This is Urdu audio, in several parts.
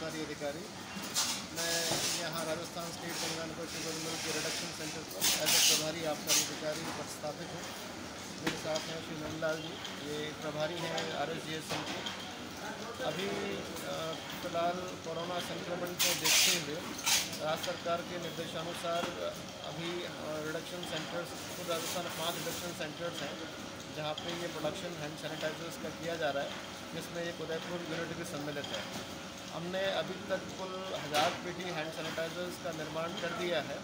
سرکاری ادھیکاری۔ میں یہاں راجستھان اسٹیٹ بنگال کو شوگر مل کے ریڈکشن سینٹر پر ایز اے پربھاری آبکاری ادھیکاری پر ہوں۔ میرے ساتھ ہیں شری نند لال جی یہ پربھاری ہیں R S G S C کے۔ ابھی فی الحال کورونا سنکرمن کو دیکھتے ہوئے راج سرکار کے ندیشانوسار ابھی ریڈکشن سینٹرس خود راجستھان پانچ ریڈکشن سینٹرس ہیں، جہاں پہ یہ پروڈکشن ہینڈ سینیٹائزرس کا کیا جا رہا ہے، جس میں ایک ادے پور یونٹ بھی سملت ہے۔ ہم نے ابھی تک کل ہزار پیٹی ہینڈ سینیٹائزرز کا نرمان کر دیا ہے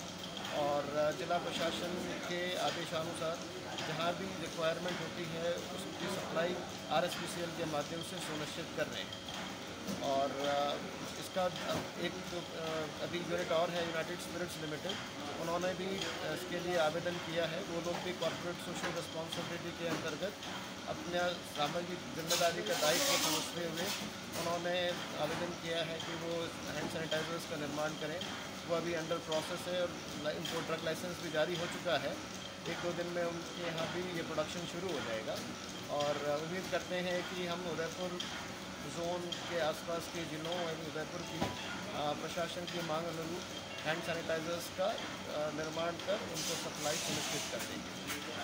اور ضلع پرشاسن کے آدیشانوسار جہاں بھی ریکوائرمنٹ ہوتی ہے، اس کی supply R S P C L کے مادھیم سے سنشچت کر رہے ہیں۔ اور کا ایک ابھی یونٹ اور ہے یونائٹیڈ اسپرٹس لمیٹڈ انہوں نے بھی اس کے لیے آویدن کیا ہے۔ وہ لوگ بھی کارپوریٹ سوشل ریسپانسبلٹی کے انترگت اپنا ساماجک ذمہ داری کا دائت کو سمجھتے ہوئے انہوں نے آویدن کیا ہے کہ وہ ہینڈ سینیٹائزرز کا نرمان کریں۔ وہ ابھی انڈر پروسیس ہے اور کو ڈرگ لائسنس بھی جاری ہو چکا ہے۔ ایک دو دن میں ان کے یہاں بھی یہ پروڈکشن شروع ہو جائے گا۔ اور امید کرتے ہیں کہ ہم ادے پور زون کے آس پاس کے ضلعوں اور ادے پور کی پرشاسن کی مانگ انوروپ ہینڈ سینیٹائزرس کا نرمان کر ان کو سپلائی سنشچت کر دیں گے۔